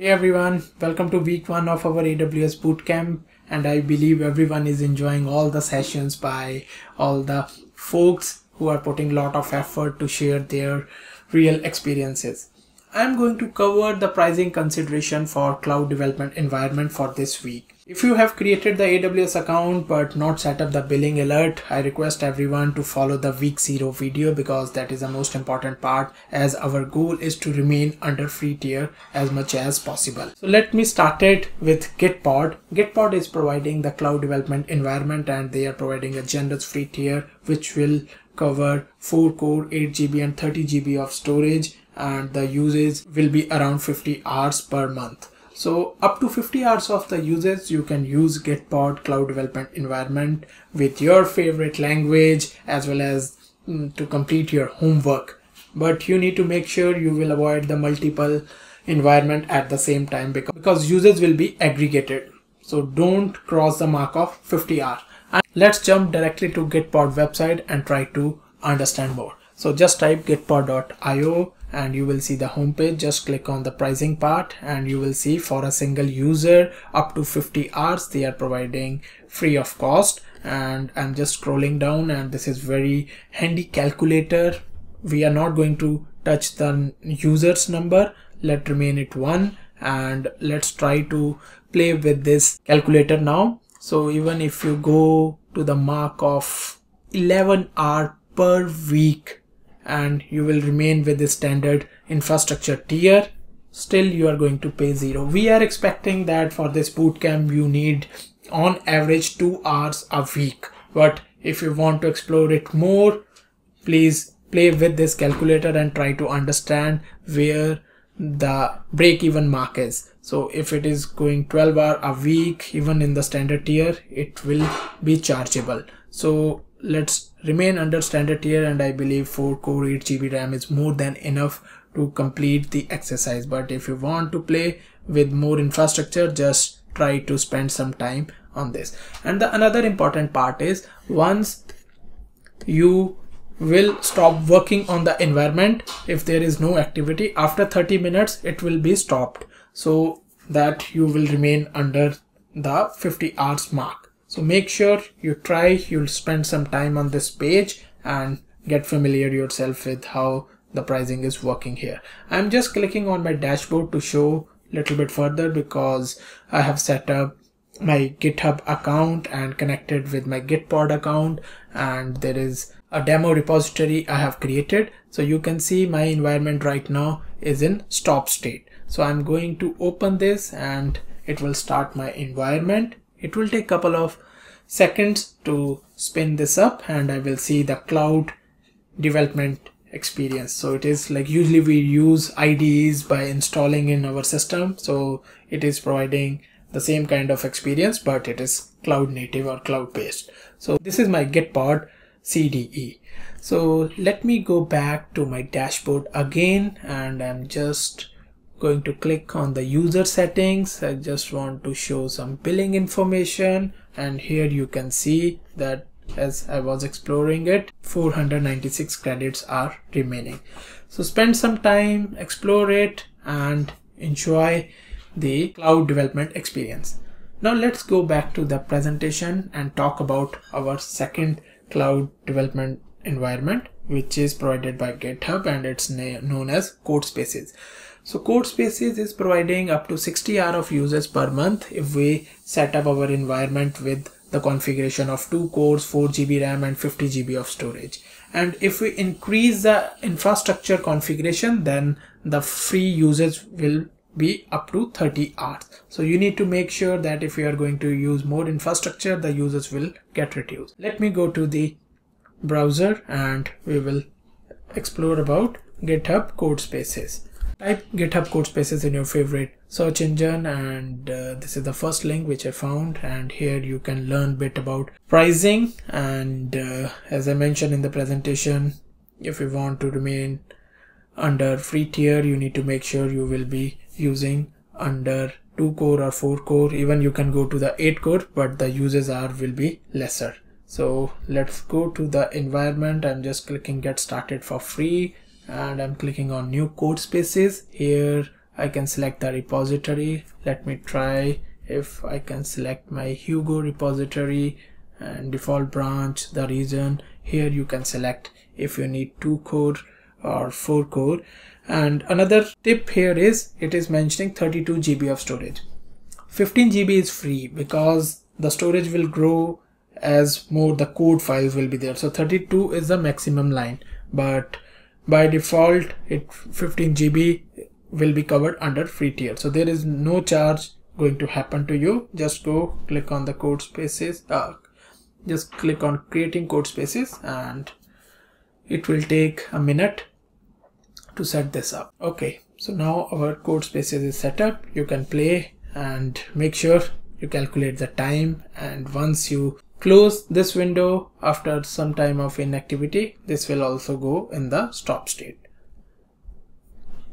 Hey everyone, welcome to week one of our AWS bootcamp and I believe everyone is enjoying all the sessions by all the folks who are putting a lot of effort to share their real experiences. I'm going to cover the pricing consideration for cloud development environment for this week. If you have created the AWS account but not set up the billing alert, I request everyone to follow the week zero video because that is the most important part as our goal is to remain under free tier as much as possible. So let me start it with Gitpod. Gitpod is providing the cloud development environment and they are providing a generous free tier which will cover 4 core 8 GB and 30 GB of storage and the usage will be around 50 hours per month. So up to 50 hours of the usage, you can use Gitpod cloud development environment with your favorite language as well as mm, to complete your homework. But you need to make sure you will avoid the multiple environment at the same time because, because will be aggregated. So don't cross the mark of 50 hours. And let's jump directly to Gitpod website and try to understand more. So just type gitpod.io and you will see the homepage just click on the pricing part and you will see for a single user up to 50 hours they are providing free of cost. And I'm just scrolling down and this is very handy calculator. We are not going to touch the users number. Let remain it one and let's try to play with this calculator now. So even if you go to the mark of 11 hour per week and you will remain with the standard infrastructure tier. Still you are going to pay zero. We are expecting that for this bootcamp you need on average two hours a week. But if you want to explore it more please play with this calculator and try to understand where the break even mark is. So if it is going 12 hour a week even in the standard tier it will be chargeable. So let's remain under standard tier and I believe 4 core 8 GB RAM is more than enough to complete the exercise. But if you want to play with more infrastructure just try to spend some time on this. And the another important part is once you will stop working on the environment if there is no activity after 30 minutes it will be stopped. So that you will remain under the 50 hours mark so make sure you try, you'll spend some time on this page and get familiar yourself with how the pricing is working here. I'm just clicking on my dashboard to show a little bit further because I have set up my GitHub account and connected with my Gitpod account and there is a demo repository I have created. So you can see my environment right now is in stop state. So I'm going to open this and it will start my environment it will take a couple of seconds to spin this up and I will see the cloud development experience. So it is like usually we use IDEs by installing in our system. So it is providing the same kind of experience, but it is cloud native or cloud based. So this is my Gitpod CDE. So let me go back to my dashboard again and I'm just going to click on the user settings. I just want to show some billing information. And here you can see that as I was exploring it 496 credits are remaining. So spend some time explore it and enjoy the cloud development experience. Now let's go back to the presentation and talk about our second cloud development environment which is provided by github and it's known as codespaces so CodeSpaces is providing up to 60 hour of users per month if we set up our environment with the configuration of two cores, 4 GB RAM and 50 GB of storage. And if we increase the infrastructure configuration, then the free usage will be up to 30 hours. So you need to make sure that if you are going to use more infrastructure, the users will get reduced. Let me go to the browser and we will explore about GitHub Codespaces type github code spaces in your favorite search engine and uh, this is the first link which i found and here you can learn a bit about pricing and uh, as i mentioned in the presentation if you want to remain under free tier you need to make sure you will be using under 2 core or 4 core. Even you can go to the 8 core but the uses are will be lesser. So let's go to the environment. I'm just clicking get started for free and I'm clicking on new code spaces. Here I can select the repository. Let me try if I can select my Hugo repository and default branch the region. Here you can select if you need two core or four core and another tip here is it is mentioning 32 GB of storage. 15 GB is free because the storage will grow as more the code files will be there. So 32 is the maximum line. But by default it 15 GB will be covered under free tier. So there is no charge going to happen to you. Just go click on the code spaces uh, just click on creating code spaces and it will take a minute to set this up. Okay so now our code spaces is set up. You can play and make sure you calculate the time and once you close this window after some time of inactivity. This will also go in the stop state.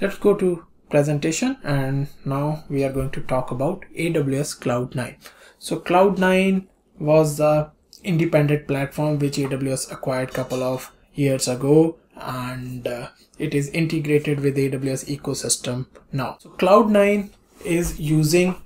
Let's go to presentation and now we are going to talk about AWS Cloud9 so Cloud9 was the independent platform which AWS acquired couple of years ago and uh, it is integrated with AWS ecosystem now. So Cloud9 is using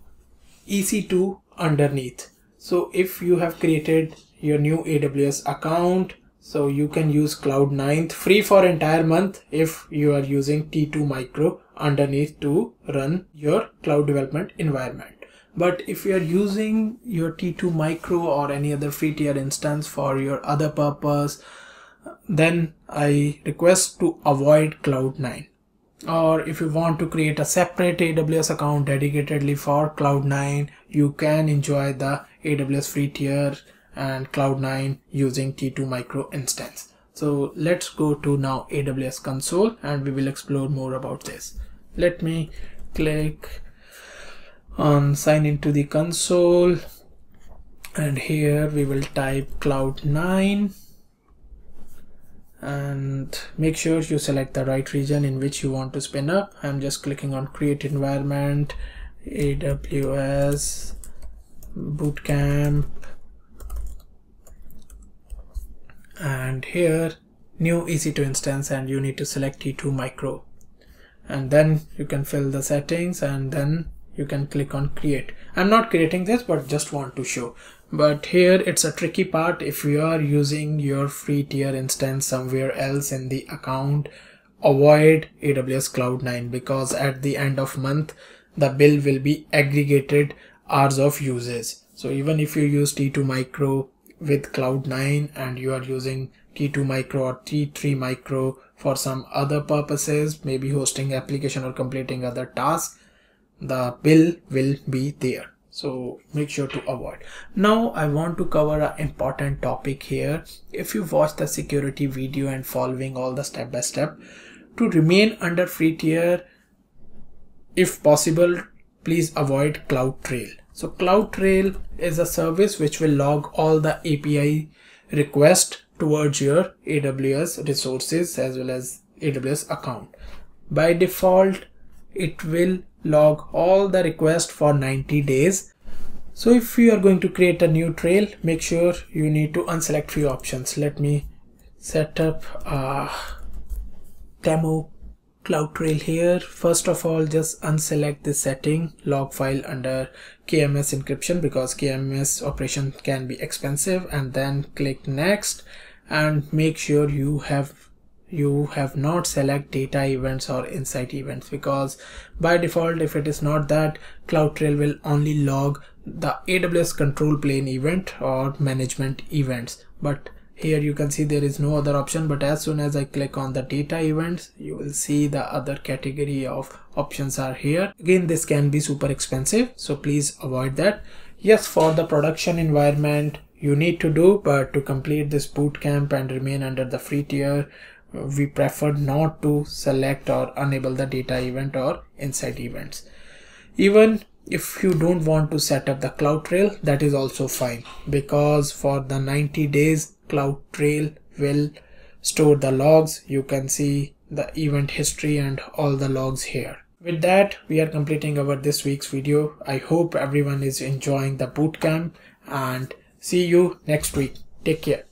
EC2 underneath so if you have created your new AWS account so you can use Cloud9 free for entire month if you are using T2 micro underneath to run your cloud development environment. But if you are using your T2 micro or any other free tier instance for your other purpose then I request to avoid Cloud9 or if you want to create a separate AWS account dedicatedly for Cloud9 you can enjoy the AWS free tier and Cloud9 using T2 micro instance. So let's go to now AWS console and we will explore more about this. Let me click on sign into the console and here we will type cloud9 and make sure you select the right region in which you want to spin up. I'm just clicking on create environment aws bootcamp and here new ec2 instance and you need to select t2 micro. And then you can fill the settings and then you can click on create. I'm not creating this but just want to show but here it's a tricky part. If you are using your free tier instance somewhere else in the account avoid aws cloud9 because at the end of month the bill will be aggregated hours of uses. So even if you use t2 micro with cloud9 and you are using t2 micro or t3 micro for some other purposes maybe hosting application or completing other tasks the bill will be there so make sure to avoid. Now i want to cover an important topic here. If you watch the security video and following all the step by step to remain under free tier if possible please avoid CloudTrail so CloudTrail is a service which will log all the api request towards your aws resources as well as aws account. By default it will log all the requests for 90 days. So if you are going to create a new trail make sure you need to unselect few options. Let me set up a demo CloudTrail here. First of all just unselect the setting log file under KMS encryption because KMS operation can be expensive. And then click next and make sure you have you have not select data events or insight events because by default if it is not that CloudTrail will only log the AWS control plane event or management events. But here you can see there is no other option but as soon as I click on the data events you will see the other category of options are here. Again this can be super expensive so please avoid that. Yes for the production environment you need to do but to complete this bootcamp and remain under the free tier we prefer not to select or enable the data event or insight events. Even if you don't want to set up the CloudTrail that is also fine. Because for the 90 days CloudTrail will store the logs you can see the event history and all the logs here. With that we are completing our this week's video. I hope everyone is enjoying the bootcamp and see you next week. Take care